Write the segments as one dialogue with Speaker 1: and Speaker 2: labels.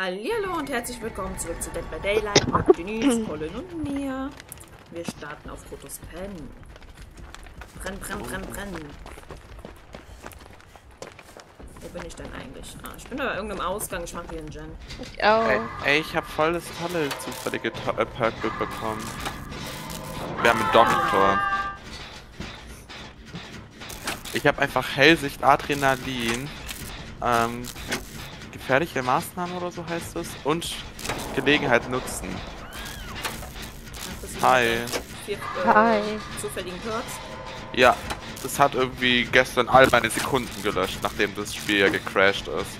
Speaker 1: Hallo und herzlich willkommen zurück zu Dead by Daylight mit Denise, Colin und mir. Wir starten auf Fotos Pen. Brenn, brenn, brenn, brenn. Wo bin ich denn eigentlich? Ah, ich bin da bei irgendeinem Ausgang. Ich mache hier einen Gen.
Speaker 2: Ich auch.
Speaker 3: Ey, ey, ich habe voll das tolle zufällige äh, Perkbild bekommen. Wir haben einen Doktor. Ich habe einfach Hellsicht, Adrenalin, ähm, gefährliche Maßnahmen oder so heißt es, und Gelegenheit nutzen. Hi.
Speaker 1: Vier, äh,
Speaker 2: Hi.
Speaker 1: Zufälligen Perks.
Speaker 3: Ja, das hat irgendwie gestern all meine Sekunden gelöscht, nachdem das Spiel ja gecrashed ist.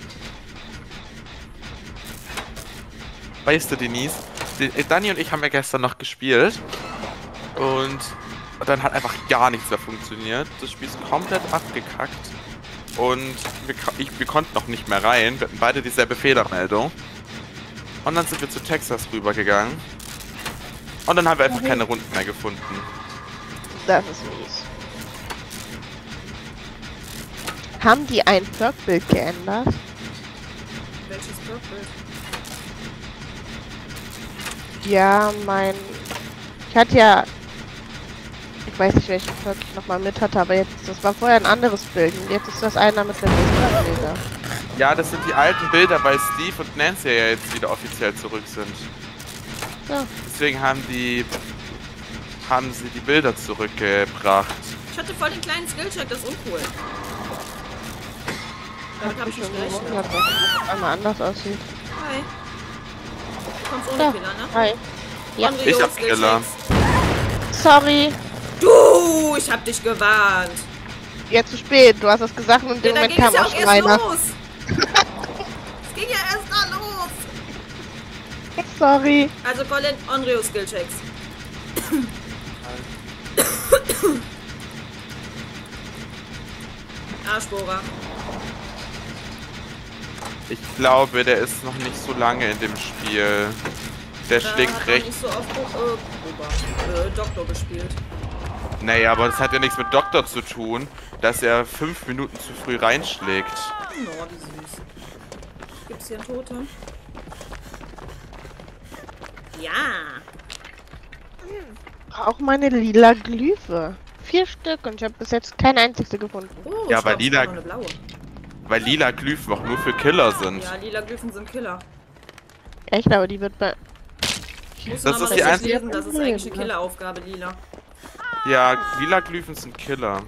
Speaker 3: Weißt du, Denise, äh, Dani und ich haben ja gestern noch gespielt und dann hat einfach gar nichts mehr funktioniert. Das Spiel ist komplett abgekackt und wir, ich, wir konnten noch nicht mehr rein. Wir hatten beide dieselbe Fehlermeldung. Und dann sind wir zu Texas rübergegangen. Und dann haben wir einfach keine Runden mehr gefunden.
Speaker 2: Das ist mies. Haben die ein Perkbild geändert?
Speaker 1: Welches Perkbild?
Speaker 2: Ja, mein... Ich hatte ja... Ich weiß nicht, welchen Perk ich nochmal mit hatte, aber jetzt... Das war vorher ein anderes Bild und jetzt ist das einer mit dem Bilder.
Speaker 3: Ja, das sind die alten Bilder, weil Steve und Nancy ja jetzt wieder offiziell zurück sind.
Speaker 2: Ja.
Speaker 3: Deswegen haben die haben sie die Bilder zurückgebracht.
Speaker 1: Ich hatte voll den kleinen Skillcheck, das ist uncool. Damit habe ich nicht gerechnet.
Speaker 2: dass das einmal anders aussieht.
Speaker 1: Hi. Du kommst ohne
Speaker 2: Ja.
Speaker 1: Killer, ne?
Speaker 2: Hi. Ja.
Speaker 3: Ich hab. Killer.
Speaker 2: Sorry.
Speaker 1: Du, ich hab dich gewarnt.
Speaker 2: Jetzt zu spät. Du hast es gesagt und in
Speaker 1: Ja,
Speaker 2: Moment kam
Speaker 1: ja
Speaker 2: auch schon
Speaker 1: erst
Speaker 2: einer.
Speaker 1: los. es ging ja erst da los.
Speaker 2: Sorry.
Speaker 1: Also Colin, Onryo Skillchecks. Arschbohrer.
Speaker 3: Ich glaube, der ist noch nicht so lange in dem Spiel. Der
Speaker 1: Da
Speaker 3: schlägt recht.
Speaker 1: nicht so oft äh, äh, Doktor gespielt.
Speaker 3: Naja, aber das hat ja nichts mit Doktor zu tun, dass er fünf Minuten zu früh reinschlägt.
Speaker 1: Oh, wie süß. Gibt's hier einen Totem? Ja.
Speaker 2: Auch meine lila Glyphe. Vier Stück und ich habe bis jetzt keine einzige gefunden.
Speaker 1: Oh,
Speaker 3: Ja, weil lila-. Weil lila Glyphen auch nur für Killer sind.
Speaker 1: Ja, lila Glyphen sind Killer.
Speaker 2: Ja, ich glaube, die wird bei.
Speaker 1: Ich muss
Speaker 3: Das ist die einzige-
Speaker 1: lesen, das ist eigentlich eine Killeraufgabe, lila.
Speaker 3: Ja, lila Glyphen sind Killer.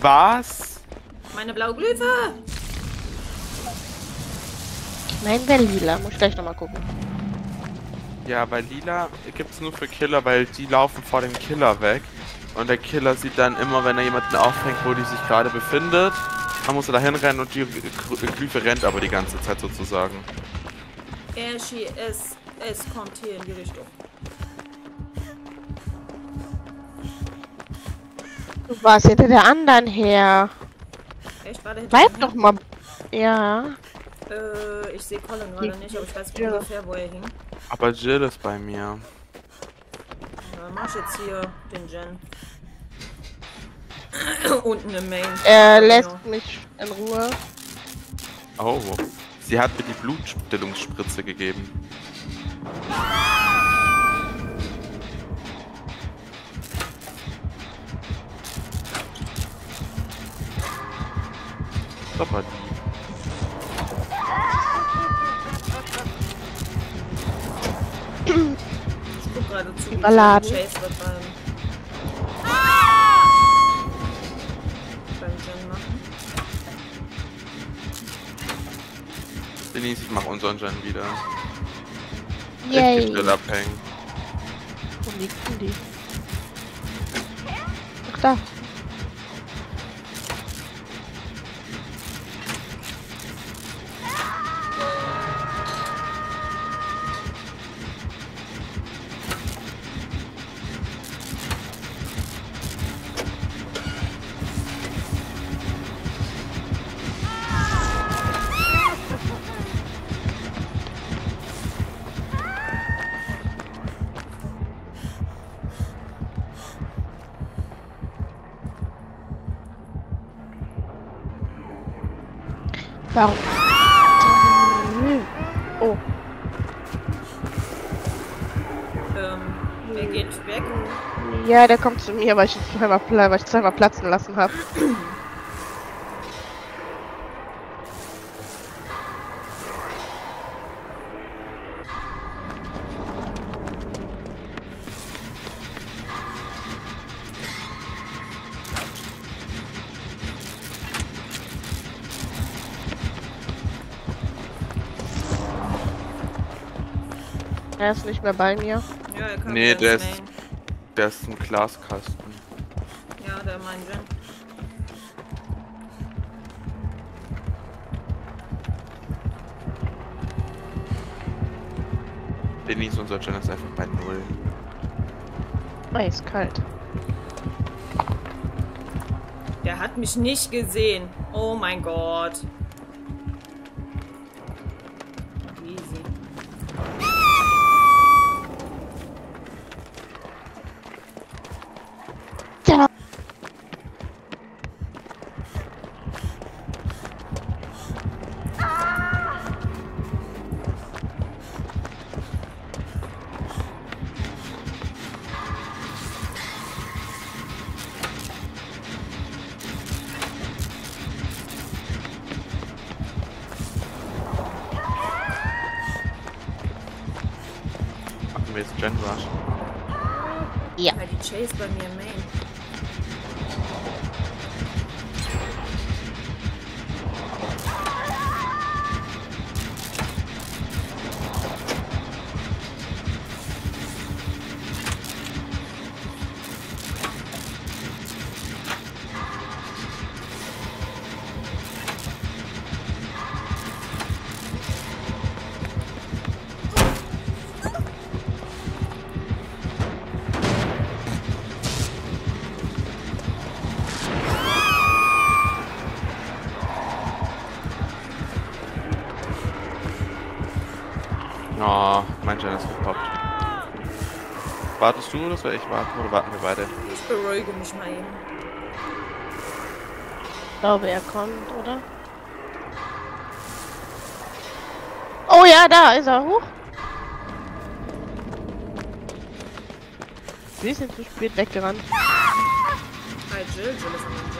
Speaker 3: Was?
Speaker 1: Meine blaue Glyphe!
Speaker 2: Nein, wäre lila. Muss ich gleich nochmal gucken.
Speaker 3: Ja, bei Lila gibt's nur für Killer, weil die laufen vor dem Killer weg. Und der Killer sieht dann immer, wenn er jemanden aufhängt, wo die sich gerade befindet. Dann muss er da hinrennen und die Glyphe rennt aber die ganze Zeit sozusagen.
Speaker 1: Er, she, es, es kommt hier in die Richtung.
Speaker 2: Du warst hinter der anderen her.
Speaker 1: Echt, war der
Speaker 2: Bleib doch mal. Ja.
Speaker 1: Äh, ich sehe Colin gerade nicht, aber ich weiß
Speaker 2: Ja.
Speaker 1: ungefähr, wo er hing.
Speaker 3: Aber Jill ist bei mir.
Speaker 1: Dann mach ich jetzt hier den Gen. Unten im Main.
Speaker 2: Er
Speaker 1: Genau.
Speaker 2: lässt mich in Ruhe.
Speaker 3: Oh. Sie hat mir die Blutstillungsspritze gegeben. Super lieb.
Speaker 1: Ich guck gerade zu,
Speaker 2: Überladen.
Speaker 1: Chase wird
Speaker 3: Denise, ich mach unseren Gen wieder.
Speaker 2: Yay.
Speaker 3: Ich will abhängen.
Speaker 2: Wo liegt denn die? Ach da. Ja, der kommt zu mir, weil ich ihn zweimal, weil ich zweimal platzen lassen habe. Er ist nicht mehr bei mir.
Speaker 1: Ja, er
Speaker 3: Nee, der ist-. Der ist ein Glaskasten.
Speaker 1: Ja, der mein Jen.
Speaker 3: Denise, unser Gen ist einfach bei Null.
Speaker 2: Eiskalt.
Speaker 1: Der hat mich nicht gesehen. Oh mein Gott.
Speaker 3: Gen Rush.
Speaker 2: Ja.
Speaker 1: Ja, die Chase bei mir im Main.
Speaker 3: Wartest du oder soll ich warten? Oder warten wir beide?
Speaker 1: Ich beruhige mich mal eben.
Speaker 2: Ich glaube, er kommt, oder? Oh ja, da ist er. Huch. Sie sind zu spät weggerannt.
Speaker 1: Hi Jill, Jill ist an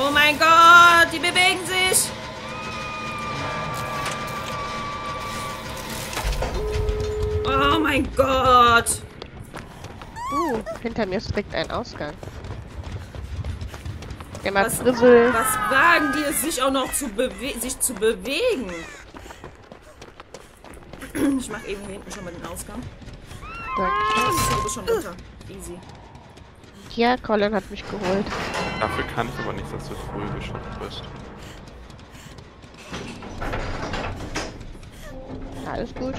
Speaker 1: Oh mein Gott, die bewegen sich. Oh mein Gott.
Speaker 2: Uh, hinter mir direkt ein Ausgang. Immer
Speaker 1: Was,
Speaker 2: Dribbel.
Speaker 1: was wagen die es, sich auch noch zu, sich zu bewegen? Ich mache eben hier hinten schon mal den Ausgang.
Speaker 2: Danke.
Speaker 1: Du bist schon runter. Easy.
Speaker 2: Ja, Colin hat mich geholt.
Speaker 3: Dafür kann ich aber nicht, dass du früh geschafft bist.
Speaker 2: Alles gut.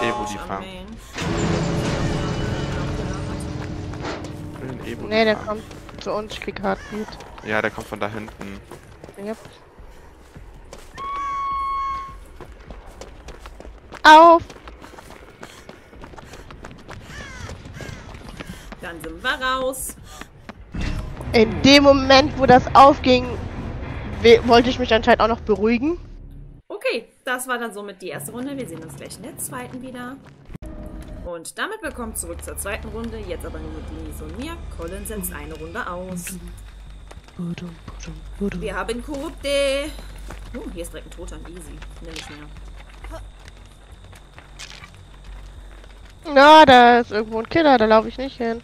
Speaker 3: Evo die fahren. Ich will den Evo
Speaker 2: Nee, der
Speaker 3: fahren.
Speaker 2: kommt zu uns. Ich krieg Heartbeat.
Speaker 3: Ja, der kommt von da hinten.
Speaker 2: Yep. Auf!
Speaker 1: Dann sind wir raus.
Speaker 2: In dem Moment, wo das aufging, wollte ich mich anscheinend auch noch beruhigen.
Speaker 1: Okay, das war dann somit die erste Runde. Wir sehen uns gleich in der zweiten wieder. Und damit willkommen zurück zur zweiten Runde. Jetzt aber nur mit Denise und mir. Colin setzt eine Runde aus. Wir haben Korrupte. Oh, hier ist direkt ein Toter. Easy. Nimm ich mehr.
Speaker 2: Na, da ist irgendwo ein Killer, da laufe ich nicht hin.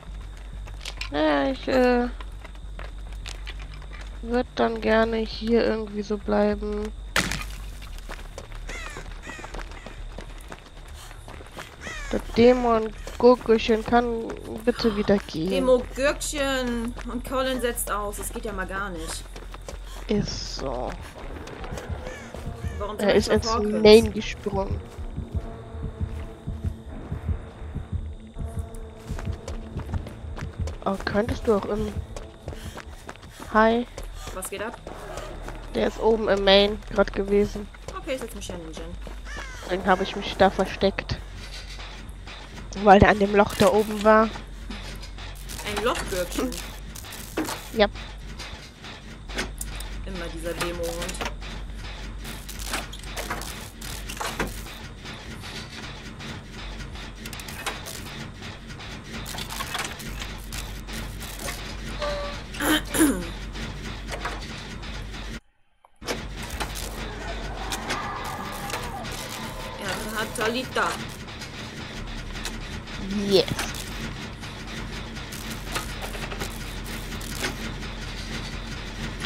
Speaker 2: Naja, ich äh, würde dann gerne hier irgendwie so bleiben. Das Dämon Gurkelchen kann bitte wieder gehen.
Speaker 1: Demo Gürkchen. Und Colin setzt aus. Das geht ja mal gar nicht.
Speaker 2: Ist so.
Speaker 1: Warum
Speaker 2: Er ist ins? Main gesprungen. Oh, könntest du auch im... Hi.
Speaker 1: Was geht ab?
Speaker 2: Der ist oben im Main gerade gewesen.
Speaker 1: Okay, ich setz mich an den Gen.
Speaker 2: Deswegen habe ich mich da versteckt. Weil der an dem Loch da oben war.
Speaker 1: Ein Lochbürgchen.
Speaker 2: Ja.
Speaker 1: Immer dieser Demo-Hund. Hat Talita.
Speaker 2: Yes.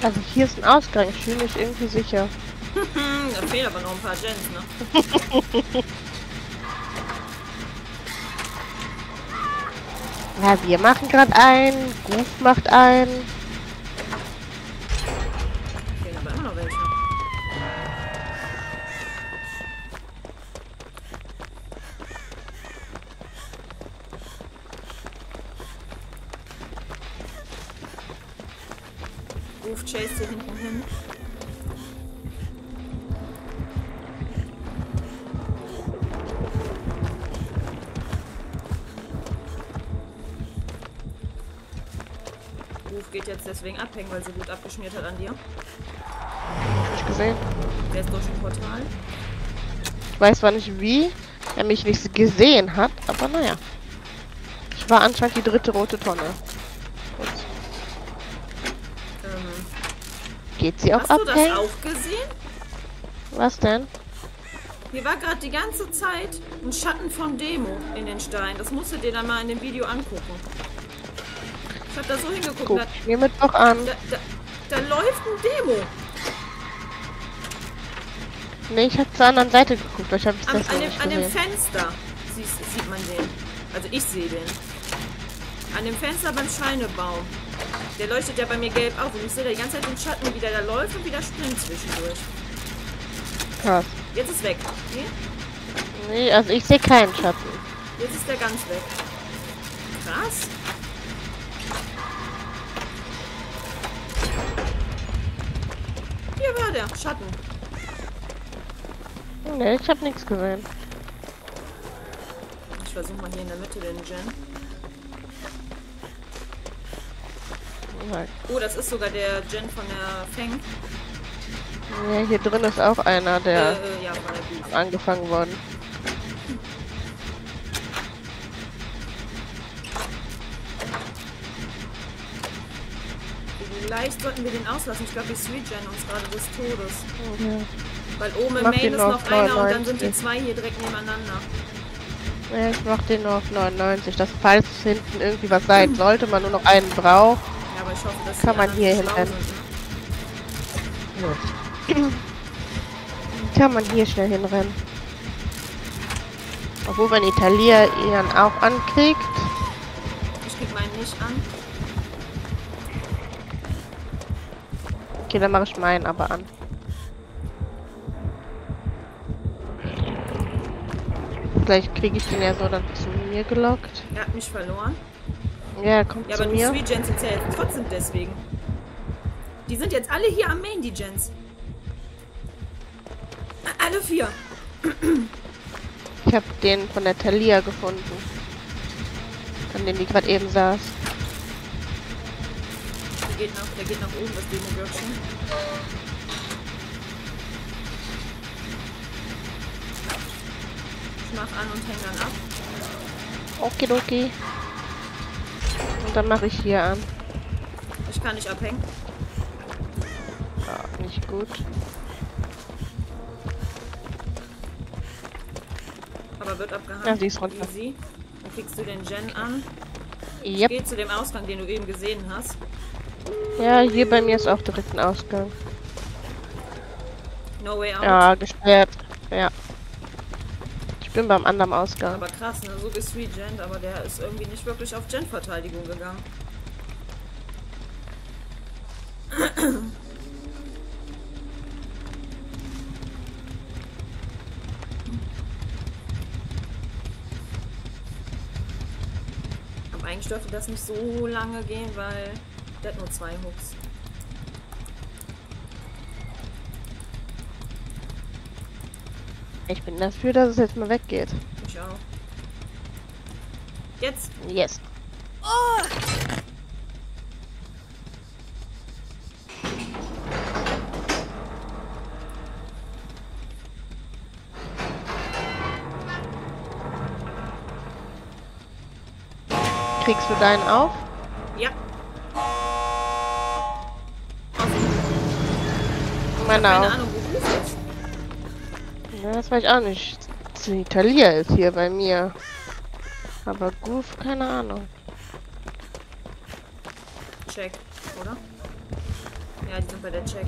Speaker 2: Also hier ist ein Ausgang. Ich fühle mich irgendwie sicher.
Speaker 1: Da fehlen aber noch ein paar Gens, ne?
Speaker 2: Ja, wir machen gerade einen. Goof macht einen.
Speaker 1: Deswegen abhängen, weil sie gut abgeschmiert hat an dir.
Speaker 2: Hab ich gesehen.
Speaker 1: Der ist durch ein Portal.
Speaker 2: Ich weiß zwar nicht wie er mich nicht gesehen hat, aber naja. Ich war anscheinend die dritte rote Tonne.
Speaker 1: Ähm,
Speaker 2: Geht sie auch
Speaker 1: hast du das
Speaker 2: abhängen?
Speaker 1: auch gesehen?
Speaker 2: Was denn?
Speaker 1: Hier war gerade die ganze Zeit ein Schatten von Demo in den Steinen. Das musst du dir dann mal in dem Video angucken. Ich hab da so hingeguckt.
Speaker 2: Guck
Speaker 1: Da,
Speaker 2: mir mit doch an.
Speaker 1: da, da, da läuft ein Demo.
Speaker 2: Nee, ich hab zur anderen Seite geguckt, ich habe
Speaker 1: An,
Speaker 2: das
Speaker 1: an, dem, an dem. Fenster siehst, sieht man den. Also ich sehe den. An dem Fenster beim Scheinebaum. Der leuchtet ja bei mir gelb auf. Und ich sehe da die ganze Zeit den Schatten, wie der da läuft und wieder springt zwischendurch.
Speaker 2: Krass.
Speaker 1: Jetzt ist weg. Nee?
Speaker 2: Nee, also ich sehe keinen Schatten.
Speaker 1: Jetzt ist der ganz weg. Krass. Hier war der Schatten.
Speaker 2: Nee, ich habe nichts gesehen.
Speaker 1: Ich versuche mal hier in der Mitte den Gen. Oh, das ist sogar der Gen von der Feng.
Speaker 2: Ja, hier drin ist auch einer, der
Speaker 1: Äh, äh, ja,
Speaker 2: angefangen worden.
Speaker 1: Vielleicht sollten wir den auslassen. Ich glaube, die Sweet Gen uns gerade des Todes.
Speaker 2: Ja.
Speaker 1: Weil oben im Main ist noch einer und dann sind die
Speaker 2: 99.
Speaker 1: zwei hier direkt nebeneinander.
Speaker 2: Ja, ich mach den nur auf 99. Das falls hinten irgendwie was sein sollte, man nur noch einen braucht.
Speaker 1: Ja, aber ich hoffe, dass
Speaker 2: Kann man hier hinrennen.
Speaker 1: ne?
Speaker 2: Kann man hier schnell hinrennen. Obwohl, wenn Italia ihren auch ankriegt.
Speaker 1: Ich krieg meinen nicht an.
Speaker 2: Okay, dann mache ich meinen aber an. Gleich kriege ich den ja so dann zu mir gelockt.
Speaker 1: Er hat mich verloren.
Speaker 2: Ja, er kommt
Speaker 1: Ja,
Speaker 2: zu
Speaker 1: aber die
Speaker 2: mir.
Speaker 1: Sweet Gens sind ja jetzt trotzdem deswegen. Die sind jetzt alle hier am Main, die Gens. Alle vier.
Speaker 2: Ich habe den von der Thalia gefunden. An dem die gerade eben saß.
Speaker 1: Der geht nach, der geht nach oben, das Demo-Bürgchen. Ich mach an und häng dann ab.
Speaker 2: Okidoki. Und dann mache ich hier an.
Speaker 1: Ich kann nicht abhängen.
Speaker 2: Ja, nicht gut.
Speaker 1: Aber wird abgehangen.
Speaker 2: Ja, sie ist runter.
Speaker 1: Easy. Dann kriegst du den Gen an.
Speaker 2: Yep.
Speaker 1: Geh zu dem Ausgang, den du eben gesehen hast.
Speaker 2: Ja, hier bei mir ist auch direkt ein Ausgang.
Speaker 1: No way out.
Speaker 2: Ja, gesperrt. Ja. Ich bin beim anderen Ausgang.
Speaker 1: Aber krass, ne? So gesweet-gent, aber der ist irgendwie nicht wirklich auf Gen-Verteidigung gegangen. Eigentlich dürfte das nicht so lange gehen, weil der hat nur zwei Hooks.
Speaker 2: Ich bin dafür, dass es jetzt mal weggeht.
Speaker 1: Ich auch. Jetzt.
Speaker 2: Yes. Kriegst du deinen auf?
Speaker 1: Keine
Speaker 2: auch.
Speaker 1: Ahnung.
Speaker 2: Ja, das weiß ich auch nicht. Talia ist hier bei mir. Aber Goof, keine Ahnung.
Speaker 1: Check, oder? Ja, die sind bei der Check.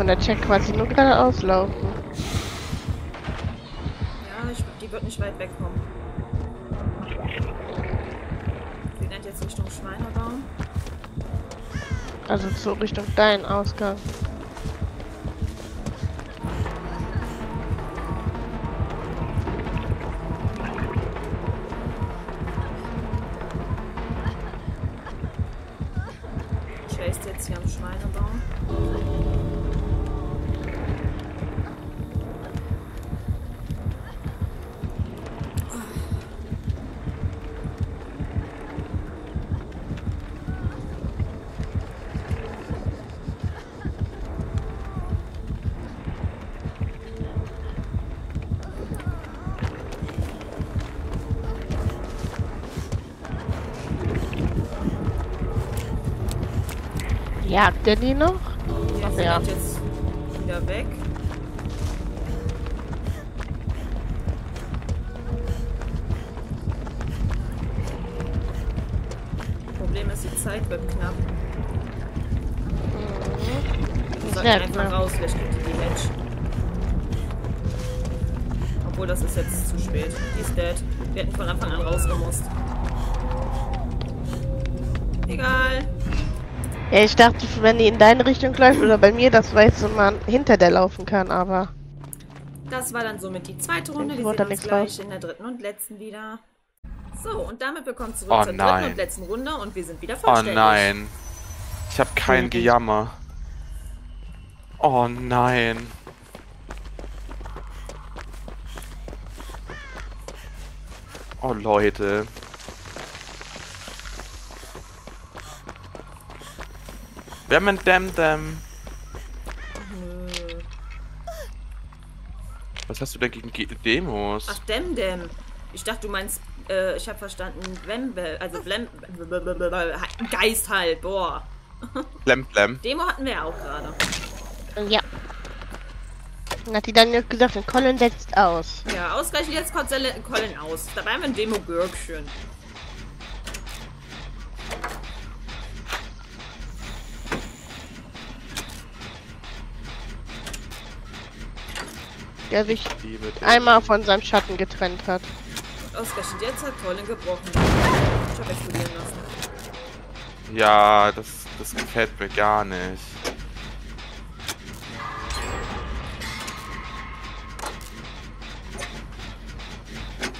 Speaker 2: Von der Check quasi nur geradeaus laufen.
Speaker 1: Ja, ich, die wird nicht weit wegkommen. Sie rennt jetzt Richtung Schweinebaum.
Speaker 2: Also so Richtung deinen Ausgang. Jagt der die noch?
Speaker 1: Ja, sie
Speaker 2: ja.
Speaker 1: rennt jetzt wieder weg. Problem ist, die Zeit wird knapp. Wir sollten
Speaker 2: Sehr
Speaker 1: einfach
Speaker 2: knapp.
Speaker 1: raus, vielleicht die die Hedge. Obwohl, das ist jetzt zu spät. Die ist dead. Wir hätten von Anfang an rausgemusst. Egal.
Speaker 2: Ja, ich dachte, wenn die in deine Richtung läuft oder bei mir, das weiß man hinter der laufen kann, aber.
Speaker 1: Das war dann somit die zweite Runde. Wir sehen uns gleich
Speaker 2: raus.
Speaker 1: in der dritten und letzten wieder. So, und damit willkommen zurück
Speaker 3: Oh
Speaker 1: zur dritten
Speaker 3: nein.
Speaker 1: und letzten Runde und wir sind wieder
Speaker 3: Oh
Speaker 1: vollständig.
Speaker 3: nein. Ich habe kein
Speaker 2: Mhm.
Speaker 3: Gejammer. Oh nein. Oh Leute. Wir haben einen Dam Dam.
Speaker 1: Nö.
Speaker 3: Was hast du denn gegen Ge Demos?
Speaker 1: Ach, Demdem. Ich dachte, du meinst, äh, ich habe verstanden, Wembe, also Blem, Geist halt, boah.
Speaker 3: Blem Blem.
Speaker 1: Demo hatten wir ja auch gerade.
Speaker 2: Ja. Dann hat die dann gesagt, Colin setzt aus.
Speaker 1: Ja, ausgerechnet jetzt kommt Colin aus. Dabei haben wir ein Demo-Gürkchen.
Speaker 2: Der sich einmal von seinem Schatten getrennt hat.
Speaker 1: Ausgerechnet jetzt hat Colin gebrochen. Ich habe explodieren lassen.
Speaker 3: Ja, das, das gefällt mir gar nicht.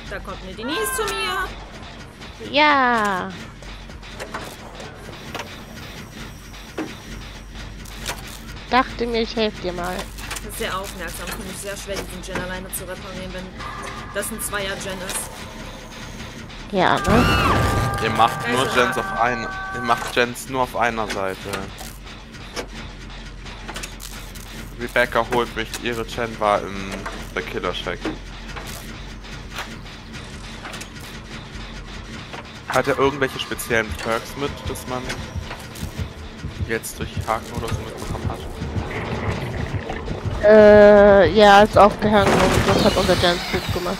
Speaker 1: Da kommt eine Denise zu mir.
Speaker 2: Ja. Dachte mir, ich helfe dir mal.
Speaker 1: Das ist sehr aufmerksam. Finde ich sehr schwer, diesen Gen alleine zu reparieren, wenn das ein Zweier-Gen ist.
Speaker 2: Ja, ne?
Speaker 3: Ihr macht nur
Speaker 1: Also,
Speaker 3: Gens auf einer. Ihr macht Gens nur auf einer Seite. Rebecca holt mich, ihre Gen war im der Killer Shack. Hat er irgendwelche speziellen Perks mit, dass man jetzt durch Haken oder so mitbekommen hat?
Speaker 2: Äh, ja, ist aufgehangen und das hat unser Jens gut gemacht.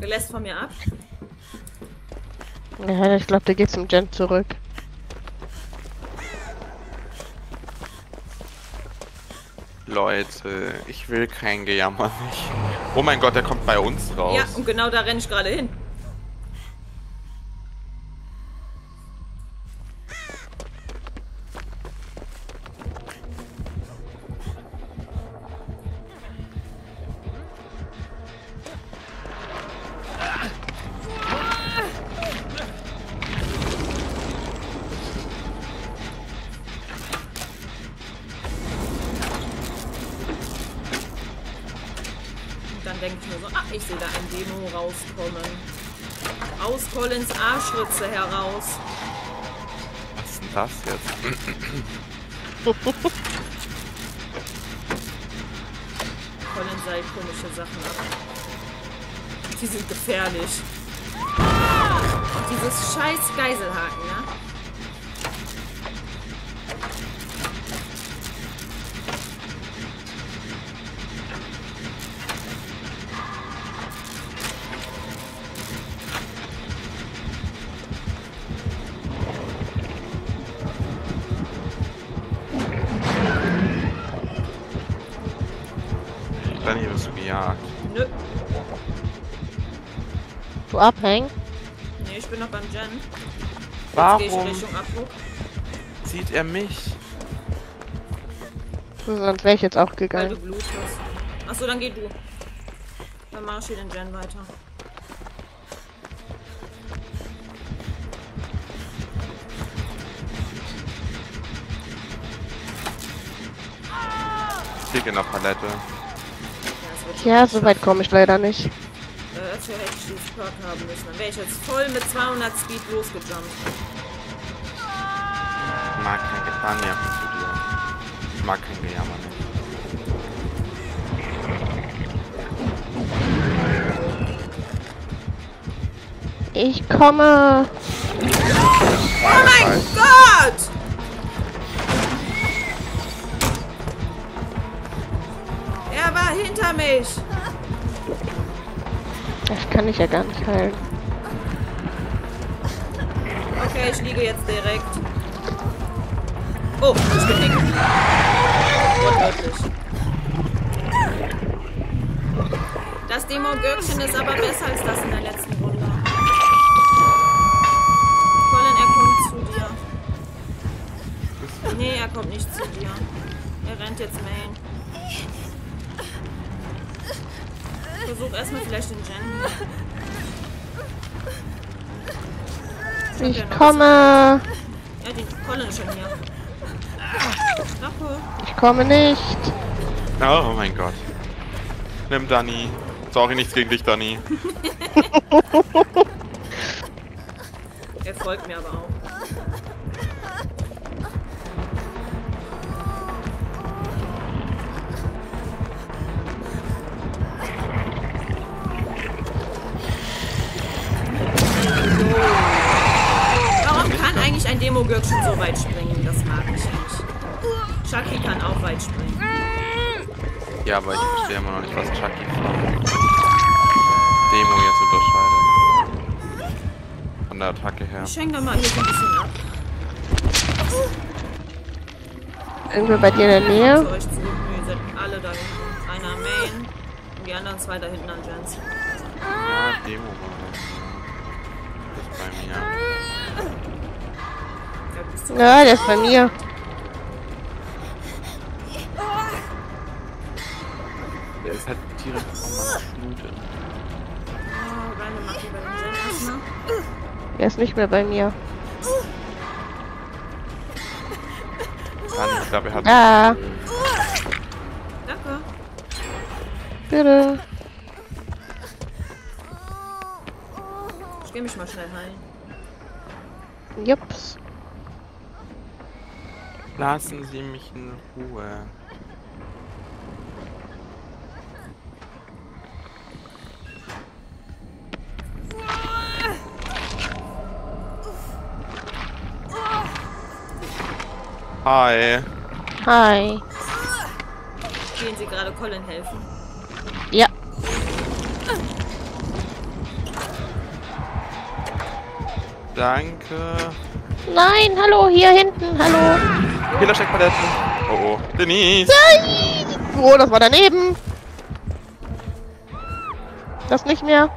Speaker 1: Er lässt von mir ab.
Speaker 2: Ja, ich glaube, der geht zum Gen zurück.
Speaker 3: Leute, ich will kein Gejammer nicht. Oh mein Gott, der kommt bei uns raus.
Speaker 1: Ja, und genau da renne ich gerade hin. Aus Collins Arschritze heraus.
Speaker 3: Was ist denn das jetzt?
Speaker 1: Colin sei komische Sachen ab. Die sind gefährlich. Und dieses scheiß Geiselhaken, ne?
Speaker 2: Abhängen?
Speaker 1: Nee, ich bin noch beim. Jetzt ich
Speaker 3: Warum sieht er mich?
Speaker 2: Sonst wäre ich jetzt auch
Speaker 1: Weil du
Speaker 2: gegangen.
Speaker 1: Blut hast. Achso, dann geh du. Dann mach ich hier den Jen weiter.
Speaker 3: Hier in der Palette.
Speaker 1: Ja,
Speaker 2: so weit komme ich leider nicht.
Speaker 1: Äh, dafür hätte ich dieses Perk haben müssen. Dann wäre ich jetzt voll mit 200 Speed losgejumpt.
Speaker 3: Ich mag kein Ge Ah, nee, zu dir. Ich mag kein Gejammer nicht.
Speaker 2: Ich komme.
Speaker 3: Oh
Speaker 1: Mein Gott! Er war hinter mich.
Speaker 2: Das kann ich ja gar nicht heilen.
Speaker 1: Okay, ich liege jetzt direkt. Oh, ich bin dick. Wortwörtlich. Das Demo-Gürkchen ist aber besser als das in der letzten Runde. Colin, er kommt zu dir. Nee, er kommt nicht zu dir. Er rennt jetzt Main. Versuch erstmal vielleicht den Jen.
Speaker 2: Ich komme.
Speaker 1: Ja, die Colin ist schon hier. Danke.
Speaker 2: Ich komme nicht.
Speaker 3: Oh mein Gott. Nimm Dani. Sorry, nichts gegen dich, Dani.
Speaker 1: Er folgt mir aber auch. Ein Demo-Gürkchen so weit springen? Das mag ich nicht. Chucky kann auch weit springen.
Speaker 3: Ja, aber ich verstehe immer noch nicht, was Chucky von Demo jetzt unterscheidet. Von der Attacke her.
Speaker 1: Ich schenke mal hier so ein bisschen ab.
Speaker 2: Irgendwo bei dir in der Nähe.
Speaker 1: ihr seid alle da hinten. Einer Main und die anderen zwei da hinten an Jens.
Speaker 3: Ja, Demo war
Speaker 1: Ja,
Speaker 2: der ist bei mir.
Speaker 3: Der ist halt.
Speaker 1: Oh, Jen erstmal.
Speaker 2: Der ist nicht mehr bei mir.
Speaker 3: Dani, ich glaube, er hat.
Speaker 2: Ah,
Speaker 1: Danke.
Speaker 2: bitte.
Speaker 1: Ich geh mich mal schnell heilen.
Speaker 2: Jups.
Speaker 3: Lassen Sie mich in Ruhe. Hi.
Speaker 2: Hi.
Speaker 1: Gehen Sie gerade Colin helfen?
Speaker 2: Ja.
Speaker 3: Danke.
Speaker 2: Nein, hallo, hier hinten, hallo.
Speaker 3: Killersteckpalette. Oh oh. Denise.
Speaker 2: Nein! Oh, das war daneben. Das nicht mehr.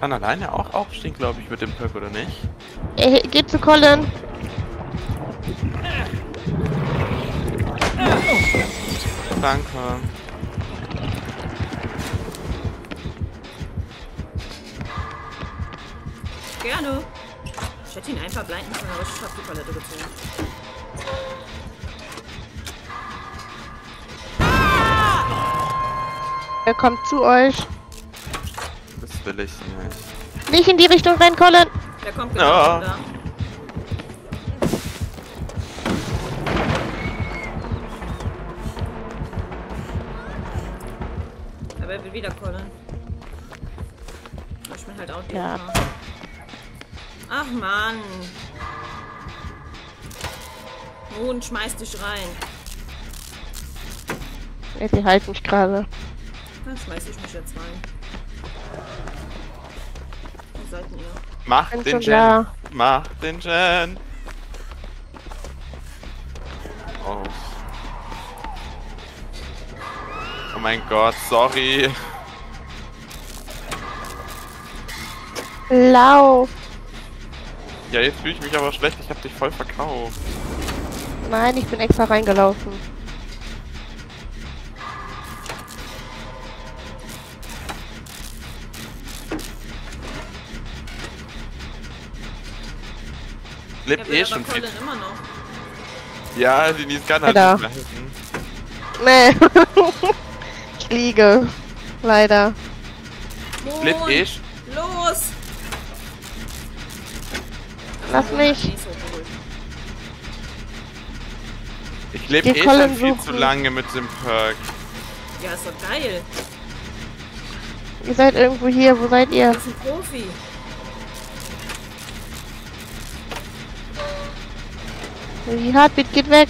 Speaker 3: Kann alleine auch aufstehen, glaube ich, mit dem Perk, oder nicht?
Speaker 2: Er geht zu Colin.
Speaker 3: Danke.
Speaker 1: Gerne. Ich hätte ihn einfach blinden können, aber ich hab die Palette gezogen.
Speaker 2: Er kommt zu euch.
Speaker 3: Das will ich nicht.
Speaker 2: Nicht in die Richtung rein, Colin.
Speaker 1: Der kommt genau
Speaker 3: Ja.
Speaker 1: da. Aber er will wieder Colin. Ich bin halt auch die
Speaker 2: Ja.
Speaker 1: Ach Mann. Nun, schmeiß dich rein.
Speaker 2: Ja, sie halten mich gerade.
Speaker 1: Dann schmeiß ich mich jetzt rein. Wo seid ihr?
Speaker 3: Mach
Speaker 2: Bin
Speaker 3: den Gen.
Speaker 2: da.
Speaker 3: Mach den Gen. Oh. Oh mein Gott, sorry.
Speaker 2: Lauf.
Speaker 3: Ja, jetzt fühle ich mich aber schlecht. Ich hab dich voll verkauft.
Speaker 2: Nein, ich bin extra reingelaufen.
Speaker 3: Lebt
Speaker 1: will
Speaker 3: eh schon viel.
Speaker 1: Immer noch.
Speaker 3: Ja, Denise kann halt
Speaker 2: Ja,
Speaker 3: nicht mehr helfen.
Speaker 2: Nee. ich liege. Leider.
Speaker 3: Lebt eh
Speaker 1: Los!
Speaker 2: Lass mich.
Speaker 3: Ich lebe eh
Speaker 2: Colin
Speaker 3: schon viel
Speaker 2: suchen.
Speaker 3: zu lange mit dem Perk.
Speaker 1: Ja, ist doch geil.
Speaker 2: Ihr seid irgendwo hier. Wo seid ihr?
Speaker 1: Das ist ein Profi.
Speaker 2: Die Heartbeat geht weg.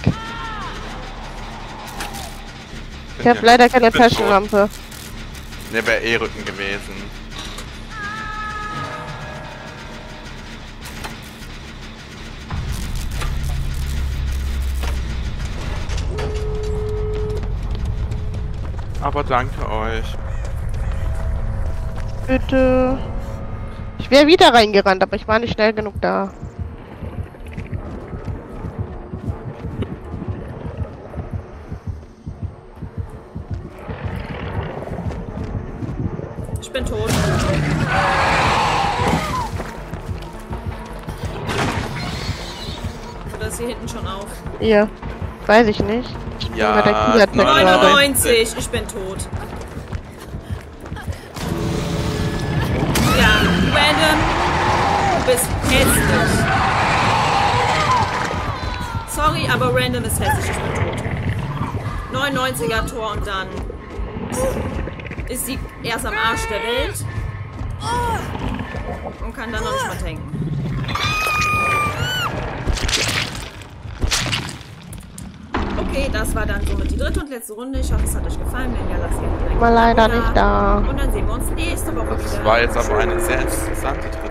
Speaker 2: Ich habe
Speaker 3: Ja,
Speaker 2: leider keine. Taschenlampe.
Speaker 3: Ne, wäre eh Rücken gewesen. Aber danke euch.
Speaker 2: Bitte. Ich wäre wieder reingerannt, aber ich war nicht schnell genug da.
Speaker 1: Ich bin tot. Oder ist hier hinten schon auf?
Speaker 2: Ihr. Weiß ich nicht. Ich bin
Speaker 3: Ja,
Speaker 2: bei der Kieler-Tech
Speaker 3: neun-
Speaker 2: gerade.
Speaker 1: 99, ich bin tot. Ja, random. Du bist hässlich. Sorry, aber random ist hässlich, ich bin tot. 99er Tor und dann ist sie erst am Arsch der Welt und kann dann noch nicht mal tanken. Okay, das war dann somit die dritte und letzte Runde. Ich hoffe, es hat euch gefallen. Wenn ja, lasst gerne ein Like
Speaker 2: War leider
Speaker 1: da.
Speaker 2: nicht da.
Speaker 1: Und dann sehen wir uns nächste Woche wieder.
Speaker 3: Das war jetzt aber eine sehr interessante dritte.